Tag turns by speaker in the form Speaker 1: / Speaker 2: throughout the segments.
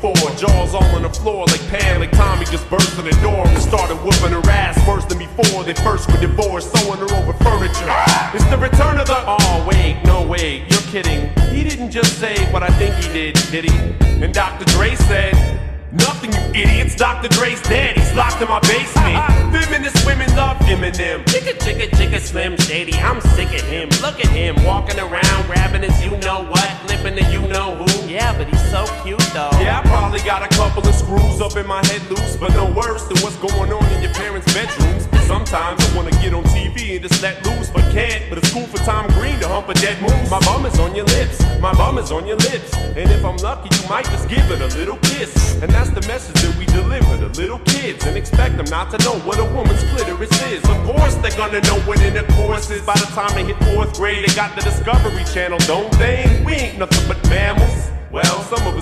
Speaker 1: before. Jaws all on the floor like Pam, like Tommy just burst in the door and started whooping her ass worse than before. They first were divorced, sewing her over furniture. It's the return of the. Oh, wait, no, wait, you're kidding. He didn't just say what I think he did, did he? And Dr. Dre said. Nothing, you idiots. Dr. Dre's dead. He's locked in my basement. Feminist women love Eminem. Chicka, chicka,
Speaker 2: chicka, Slim Shady. I'm
Speaker 1: sick of him. Look at him walking around, grabbing his you know what, flipping the you know who.
Speaker 2: Yeah, but he's so cute though. Yeah,
Speaker 1: probably got a couple of screws up in my head loose, but no worse than what's going on in your parents' bedrooms. Sometimes I wanna get on TV and just let loose, but can't. But it's cool for Tom Green to hump a dead moose. My bum is on your lips, my bum is on your lips. And if I'm lucky, you might just give it a little kiss. And that's the message that we deliver to little kids and expect them not to know what a woman's clitoris is. Of course, they're gonna know what intercourse is by the time they hit fourth grade. They got the Discovery Channel, don't they? We ain't nothing but mammals. Well, some of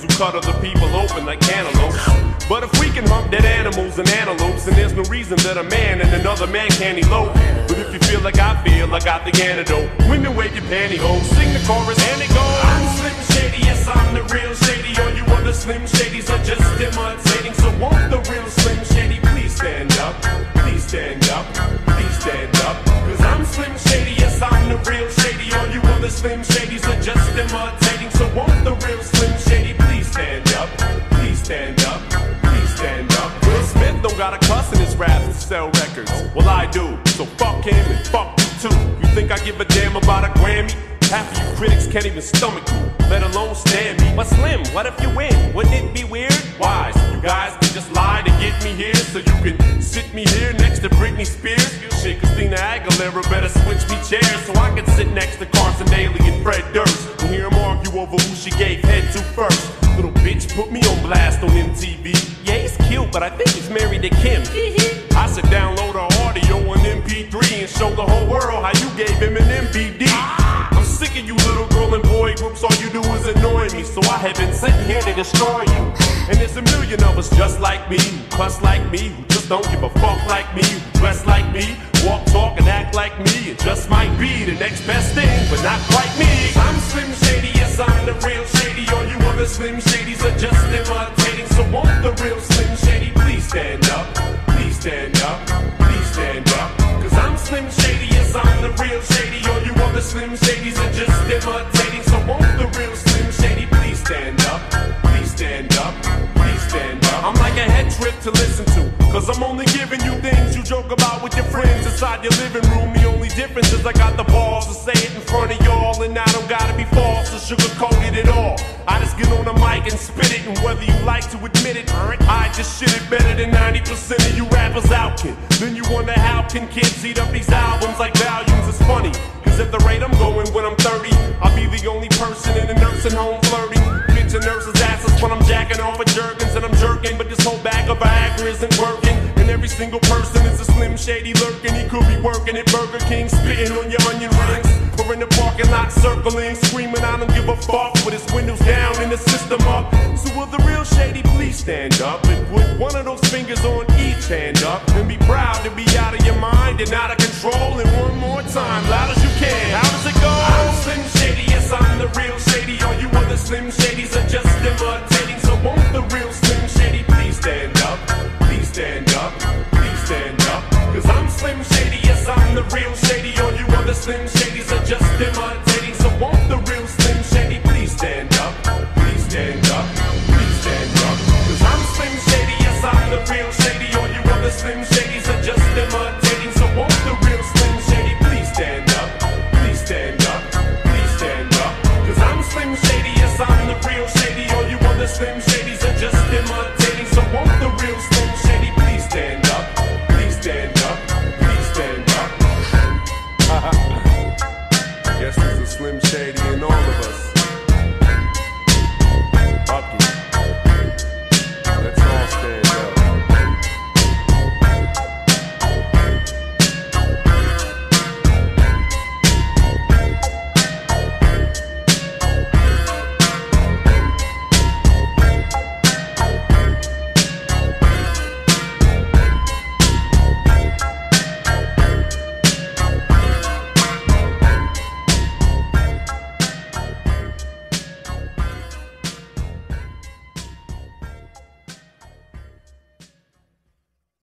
Speaker 1: who cut other people open like cantaloupes. But if we can hump dead animals and antelopes, then there's no reason that a man and another man can't elope. But if you feel like I feel, I got the antidote. Women wave your pantyhose, sing the chorus, and it about a Grammy? Half of you critics can't even stomach you, let alone stand me. But Slim, what if you win? Wouldn't it be weird? Why? So you guys can just lie to get me here, so you can sit me here next to Britney Spears. Shit, Christina Aguilera better switch me chairs so I can sit next to Carson Daly and Fred Durst and hear them argue over who she gave head to first. Little bitch put me on blast on MTV. Yeah, he's cute, but I think he's married to Kim. I should download her audio on MP3 and show the whole world how you gave Eminem VD. I'm sick of you little girl and boy groups, all you do is annoy me. So I have been sitting here to destroy you. And there's a million of us just like me, who cuss like me, who just don't give a fuck like me, who dress like me, walk, talk, and act like me. It just might be the next best thing, but not quite me. Like a head trip to listen to. Cause I'm only giving you things you joke about with your friends inside your living room. The only difference is I got the balls to say it in front of y'all. And I don't gotta be false or sugarcoated at all. I just get on the mic and spit it. And whether you like to admit it, I just shit it better than 90% of you rappers out, kid. Then you wonder how can kids eat up these albums like volumes? It's funny. Cause at the rate I'm going when I'm 30, I'll be the only person in a nursing home flirting. Bitch and nurses' asses when I'm jacking off of Jergens and I'm jerking. But of Viagra isn't working. And every single person is a slim shady lurking. He could be working at Burger King, spitting on your onion rings. Or in the parking lot circling, screaming, I don't give a fuck. With his windows down and the system up. So will the real shady please stand up and put one of those fingers on each hand up and be proud to be out of your mind and out of control. And one more time, loud as you can. How does it go? I'm Slim Shady, yes, I'm the real shady. All you other Slim Shadys are just imitating. Slim Shadys are just imitating. So won't the real Slim Shady please stand up? Please stand up. Please stand up. Cause I'm Slim Shady, yes, I'm the real Shady. All you other Slim Shadys are just imitating. So won't the real Slim Shady please stand up? Please stand up. Please stand up. Cause I'm Slim Shady, yes, I'm the real Shady. All you other Slim Shadys Masters of Slim Shady and all of us. Bucky.